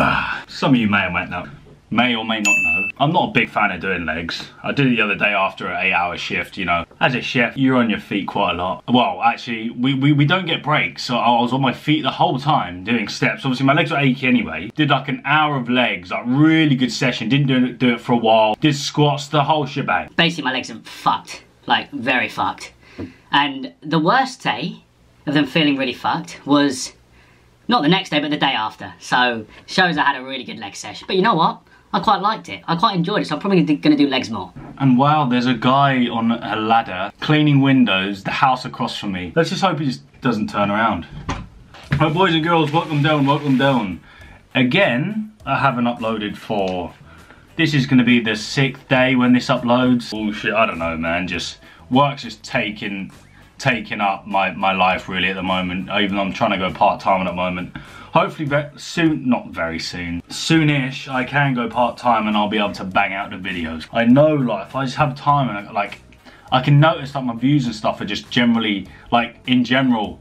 Ah, some of you may or may not may or may not know. I'm not a big fan of doing legs. I did it the other day after an eight hour shift, you know. As a chef, you're on your feet quite a lot. Well, actually, we, we, we don't get breaks, so I was on my feet the whole time doing steps. Obviously, my legs are achy anyway. Did like an hour of legs, like really good session. Didn't do it, do it for a while. Did squats, the whole shebang. Basically, my legs are fucked. Like, very fucked. And the worst day of them feeling really fucked was not the next day, but the day after. So, shows I had a really good leg session. But you know what? I quite liked it. I quite enjoyed it, so I'm probably going to do legs more. And wow, there's a guy on a ladder cleaning windows, the house across from me. Let's just hope he just doesn't turn around. Right, boys and girls, welcome down, welcome down. Again, I haven't uploaded for... This is going to be the sixth day when this uploads. Bullshit, I don't know, man. Just work's just taking taking up my, my life really at the moment, even though I'm trying to go part-time at the moment. Hopefully soon, not very soon, soonish I can go part-time and I'll be able to bang out the videos. I know like if I just have time and I, like I can notice that my views and stuff are just generally like in general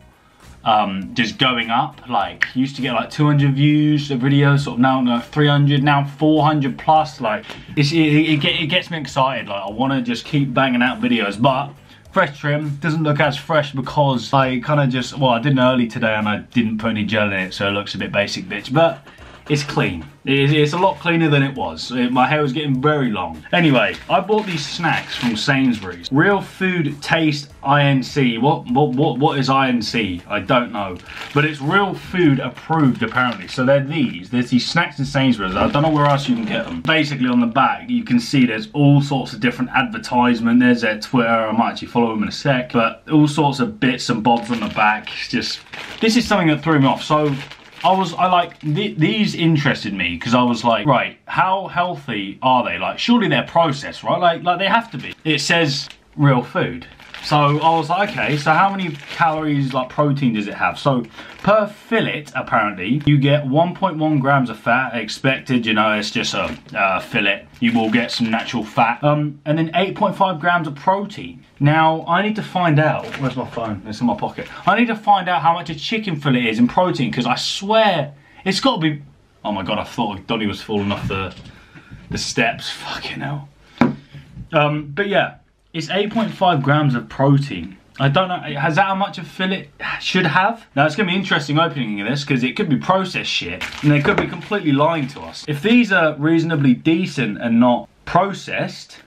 um, just going up like used to get like 200 views a video sort of now no, 300 now 400 plus like it, it, it gets me excited like I want to just keep banging out videos but fresh trim. Doesn't look as fresh because I kind of just well I did an early today and I didn't put any gel in it so it looks a bit basic bitch. But it's clean. It's a lot cleaner than it was. Uh, my hair was getting very long. Anyway, I bought these snacks from Sainsbury's. Real Food Taste INC. What, what, what, what is INC? I don't know. But it's Real Food approved apparently. So they're these. There's these snacks in Sainsbury's. I don't know where else you can get them. Basically on the back you can see there's all sorts of different advertisement. There's their Twitter. I might actually follow them in a sec. But all sorts of bits and bobs on the back. It's just, this is something that threw me off. So I was, I like, th these interested me because I was like, right, how healthy are they? Like, surely they're processed, right? Like, like they have to be. It says real food. So I was like, okay, so how many calories, like protein does it have? So per fillet, apparently, you get 1.1 grams of fat expected, you know, it's just a fillet. You will get some natural fat. Um, and then 8.5 grams of protein. Now, I need to find out, where's my phone? It's in my pocket. I need to find out how much a chicken fillet is in protein, because I swear, it's got to be, oh my God, I thought Donny was falling off the, the steps, fucking hell. Um, but yeah, it's 8.5 grams of protein. I don't know, has that how much a fillet should have? Now it's gonna be interesting opening this because it could be processed shit and they could be completely lying to us. If these are reasonably decent and not processed,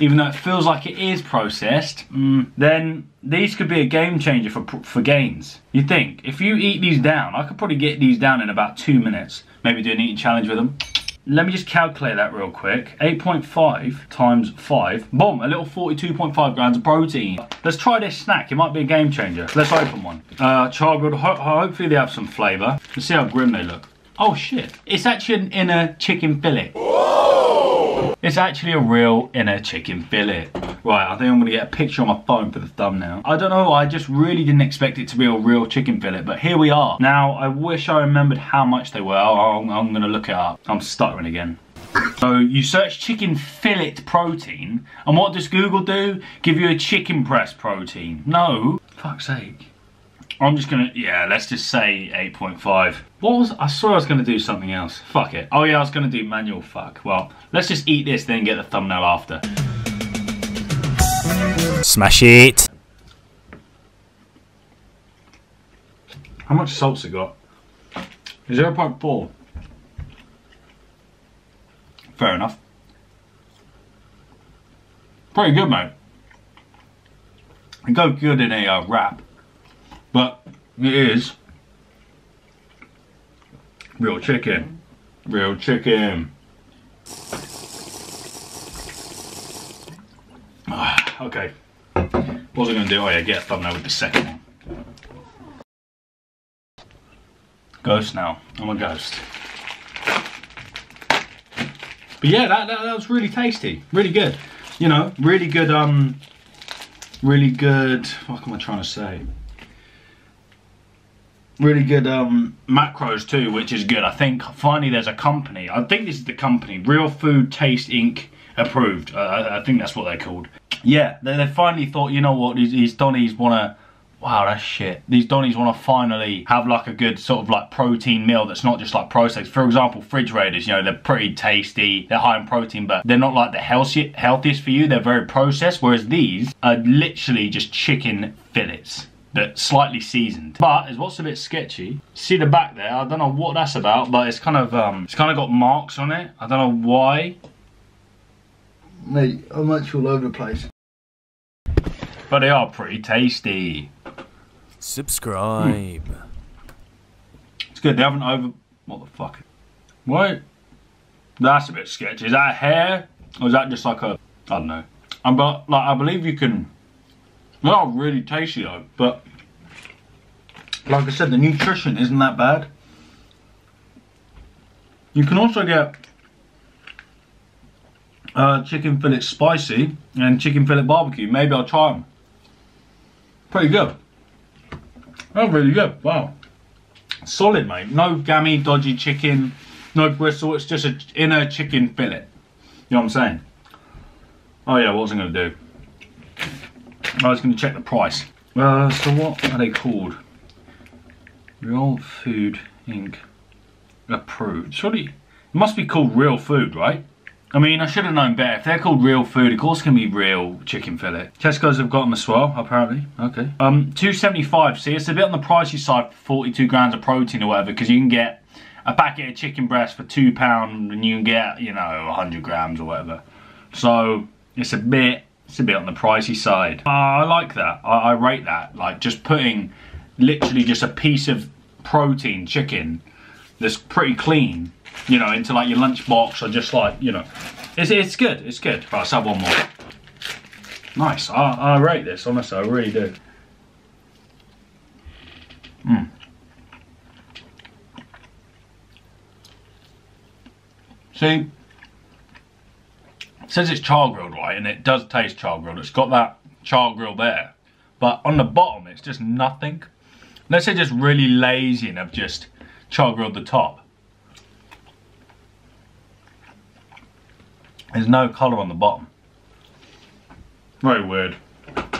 even though it feels like it is processed, mm, then these could be a game changer for, for gains. You think, if you eat these down, I could probably get these down in about two minutes. Maybe do an eating challenge with them. Let me just calculate that real quick. 8.5 times 5. Boom, a little 42.5 grams of protein. Let's try this snack. It might be a game changer. Let's open one. Uh, chargrilled, ho hopefully they have some flavour. Let's see how grim they look. Oh shit. It's actually an inner chicken fillet. It's actually a real inner chicken fillet. Right, I think I'm gonna get a picture on my phone for the thumbnail. I don't know, I just really didn't expect it to be a real chicken fillet, but here we are. Now, I wish I remembered how much they were. I'm, I'm gonna look it up. I'm stuttering again. So you search chicken fillet protein, and what does Google do? Give you a chicken breast protein. No, fuck's sake. I'm just gonna, yeah, let's just say 8.5. What was, I saw I was gonna do something else. Fuck it. Oh yeah, I was gonna do manual fuck. Well, let's just eat this, then get the thumbnail after. Smash it. How much salt's it got? 0.4. Fair enough. Pretty good, mate. It go good in a uh, wrap. But it is real chicken. Real chicken. Ah, okay. What was I going to do? Oh yeah, get a thumbnail with the second one. Ghost now. I'm a ghost. But yeah, that, that, that was really tasty. Really good. You know, really good, um, really good, what am I trying to say? Really good um, macros too, which is good. I think finally there's a company. I think this is the company, Real Food Taste Inc. approved. Uh, I think that's what they're called. Yeah, they, they finally thought, you know what, these, these Donnies want to wow, that's shit. These Donnies want to finally have like a good sort of like protein meal that's not just like processed. For example, fridge raiders, you know, they're pretty tasty, they're high in protein, but they're not like the healthiest for you. They're very processed, whereas these are literally just chicken fillets that slightly seasoned. But is what's a bit sketchy. See the back there? I don't know what that's about, but it's kind of um, it's kind of got marks on it. I don't know why. Mate, I'm actually all over the place. But they are pretty tasty. Subscribe. It's good. They haven't over. What the fuck? What? That's a bit sketchy. Is that hair? Or is that just like a. I don't know. Um, but, like, I believe you can. They are really tasty though, but. Like I said, the nutrition isn't that bad. You can also get uh, chicken fillet spicy and chicken fillet barbecue. Maybe I'll try them. Pretty good. Oh, really good. Wow. Solid, mate. No gammy, dodgy chicken, no bristle. It's just an inner chicken fillet. You know what I'm saying? Oh, yeah, what was I going to do? I was going to check the price. Uh, so what are they called? Real Food Inc. Approved. Surely, it must be called Real Food, right? I mean, I should have known better. If they're called real food, of course can be real chicken fillet. Tesco's have got them as well, apparently. Okay. Um, 275. See, it's a bit on the pricey side for 42 grams of protein or whatever, because you can get a packet of chicken breast for two pound, and you can get, you know, 100 grams or whatever. So it's a bit, it's a bit on the pricey side. Uh, I like that. I, I rate that. Like just putting literally just a piece of protein chicken that's pretty clean you know, into like your lunchbox or just like, you know, it's, it's good, it's good. Right, let's have one more. Nice, I, I rate this, honestly, I really do. Mm. See, says it's char grilled, right, and it does taste char grilled. It's got that char grill there, but on the bottom, it's just nothing. Let's say just really lazy and have just char grilled the top. There's no colour on the bottom. Very weird.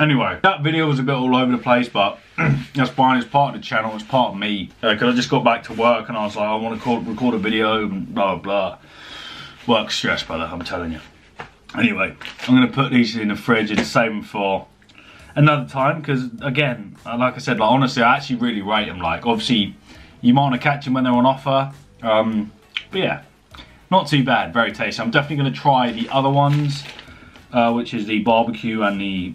Anyway, that video was a bit all over the place, but that's fine. It's part of the channel. It's part of me. Because uh, I just got back to work and I was like, I want to record a video and blah, blah. Work stress, brother, I'm telling you. Anyway, I'm going to put these in the fridge and save them for another time. Because, again, uh, like I said, like honestly, I actually really rate them. Like, obviously, you might want to catch them when they're on offer. Um, but yeah, not too bad, very tasty. I'm definitely going to try the other ones, uh, which is the barbecue and the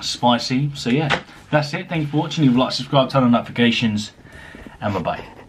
spicy. So yeah, that's it. Thank you for watching. Leave a like, subscribe, turn on notifications, and bye-bye.